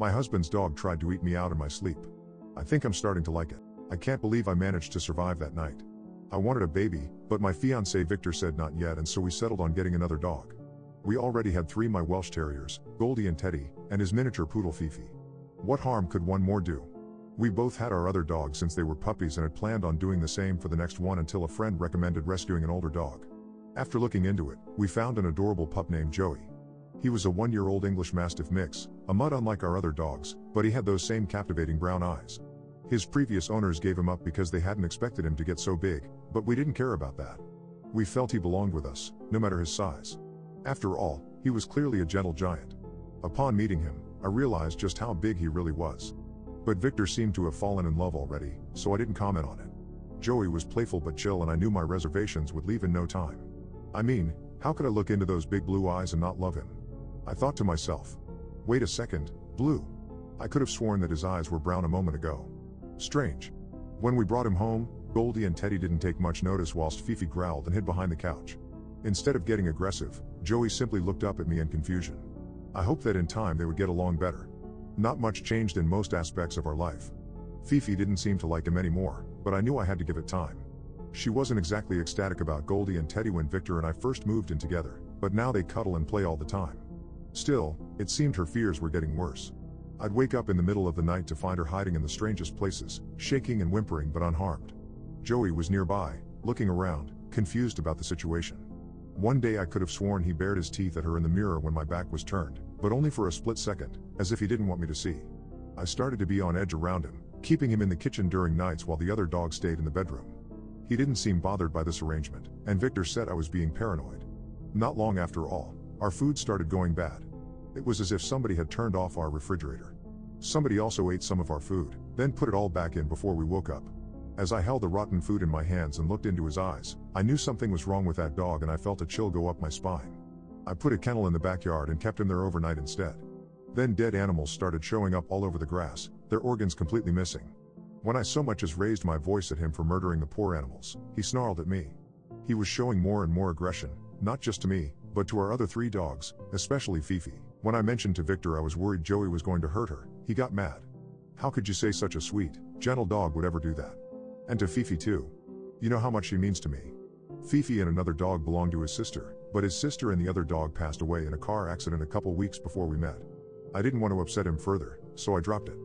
My husband's dog tried to eat me out in my sleep. I think I'm starting to like it. I can't believe I managed to survive that night. I wanted a baby, but my fiance Victor said not yet and so we settled on getting another dog. We already had three my Welsh Terriers, Goldie and Teddy, and his miniature poodle Fifi. What harm could one more do? We both had our other dogs since they were puppies and had planned on doing the same for the next one until a friend recommended rescuing an older dog. After looking into it, we found an adorable pup named Joey. He was a one-year-old English Mastiff mix, a mutt unlike our other dogs, but he had those same captivating brown eyes. His previous owners gave him up because they hadn't expected him to get so big, but we didn't care about that. We felt he belonged with us, no matter his size. After all, he was clearly a gentle giant. Upon meeting him, I realized just how big he really was. But Victor seemed to have fallen in love already, so I didn't comment on it. Joey was playful but chill and I knew my reservations would leave in no time. I mean, how could I look into those big blue eyes and not love him? I thought to myself. Wait a second, blue. I could have sworn that his eyes were brown a moment ago. Strange. When we brought him home, Goldie and Teddy didn't take much notice whilst Fifi growled and hid behind the couch. Instead of getting aggressive, Joey simply looked up at me in confusion. I hoped that in time they would get along better. Not much changed in most aspects of our life. Fifi didn't seem to like him anymore, but I knew I had to give it time. She wasn't exactly ecstatic about Goldie and Teddy when Victor and I first moved in together, but now they cuddle and play all the time. Still, it seemed her fears were getting worse. I'd wake up in the middle of the night to find her hiding in the strangest places, shaking and whimpering but unharmed. Joey was nearby, looking around, confused about the situation. One day I could have sworn he bared his teeth at her in the mirror when my back was turned, but only for a split second, as if he didn't want me to see. I started to be on edge around him, keeping him in the kitchen during nights while the other dog stayed in the bedroom. He didn't seem bothered by this arrangement, and Victor said I was being paranoid. Not long after all, our food started going bad. It was as if somebody had turned off our refrigerator. Somebody also ate some of our food, then put it all back in before we woke up. As I held the rotten food in my hands and looked into his eyes, I knew something was wrong with that dog and I felt a chill go up my spine. I put a kennel in the backyard and kept him there overnight instead. Then dead animals started showing up all over the grass, their organs completely missing. When I so much as raised my voice at him for murdering the poor animals, he snarled at me. He was showing more and more aggression, not just to me, but to our other three dogs, especially Fifi. When I mentioned to Victor I was worried Joey was going to hurt her, he got mad. How could you say such a sweet, gentle dog would ever do that? And to Fifi too. You know how much she means to me. Fifi and another dog belonged to his sister, but his sister and the other dog passed away in a car accident a couple weeks before we met. I didn't want to upset him further, so I dropped it.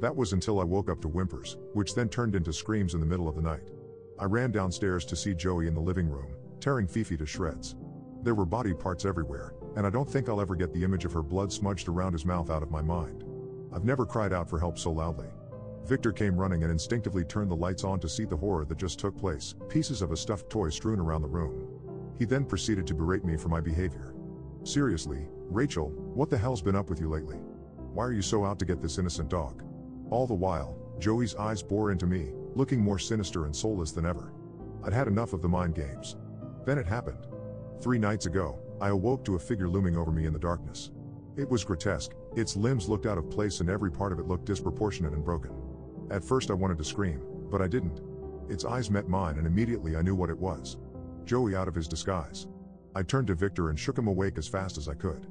That was until I woke up to whimpers, which then turned into screams in the middle of the night. I ran downstairs to see Joey in the living room, tearing Fifi to shreds. There were body parts everywhere, and I don't think I'll ever get the image of her blood smudged around his mouth out of my mind. I've never cried out for help so loudly. Victor came running and instinctively turned the lights on to see the horror that just took place, pieces of a stuffed toy strewn around the room. He then proceeded to berate me for my behavior. Seriously, Rachel, what the hell's been up with you lately? Why are you so out to get this innocent dog? All the while, Joey's eyes bore into me, looking more sinister and soulless than ever. I'd had enough of the mind games. Then it happened. Three nights ago, I awoke to a figure looming over me in the darkness. It was grotesque, its limbs looked out of place and every part of it looked disproportionate and broken. At first I wanted to scream, but I didn't. Its eyes met mine and immediately I knew what it was. Joey out of his disguise. I turned to Victor and shook him awake as fast as I could.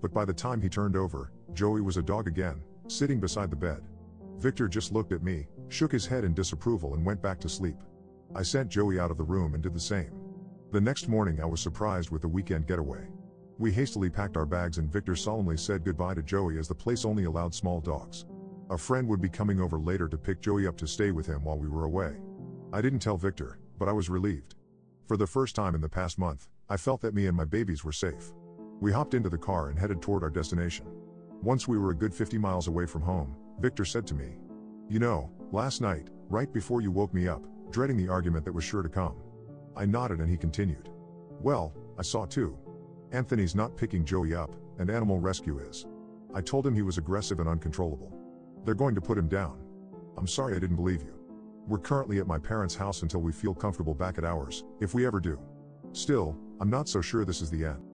But by the time he turned over, Joey was a dog again, sitting beside the bed. Victor just looked at me, shook his head in disapproval and went back to sleep. I sent Joey out of the room and did the same. The next morning I was surprised with the weekend getaway. We hastily packed our bags and Victor solemnly said goodbye to Joey as the place only allowed small dogs. A friend would be coming over later to pick Joey up to stay with him while we were away. I didn't tell Victor, but I was relieved. For the first time in the past month, I felt that me and my babies were safe. We hopped into the car and headed toward our destination. Once we were a good 50 miles away from home, Victor said to me, You know, last night, right before you woke me up, dreading the argument that was sure to come. I nodded and he continued. Well, I saw too. Anthony's not picking Joey up, and animal rescue is. I told him he was aggressive and uncontrollable. They're going to put him down. I'm sorry I didn't believe you. We're currently at my parents' house until we feel comfortable back at ours, if we ever do. Still, I'm not so sure this is the end.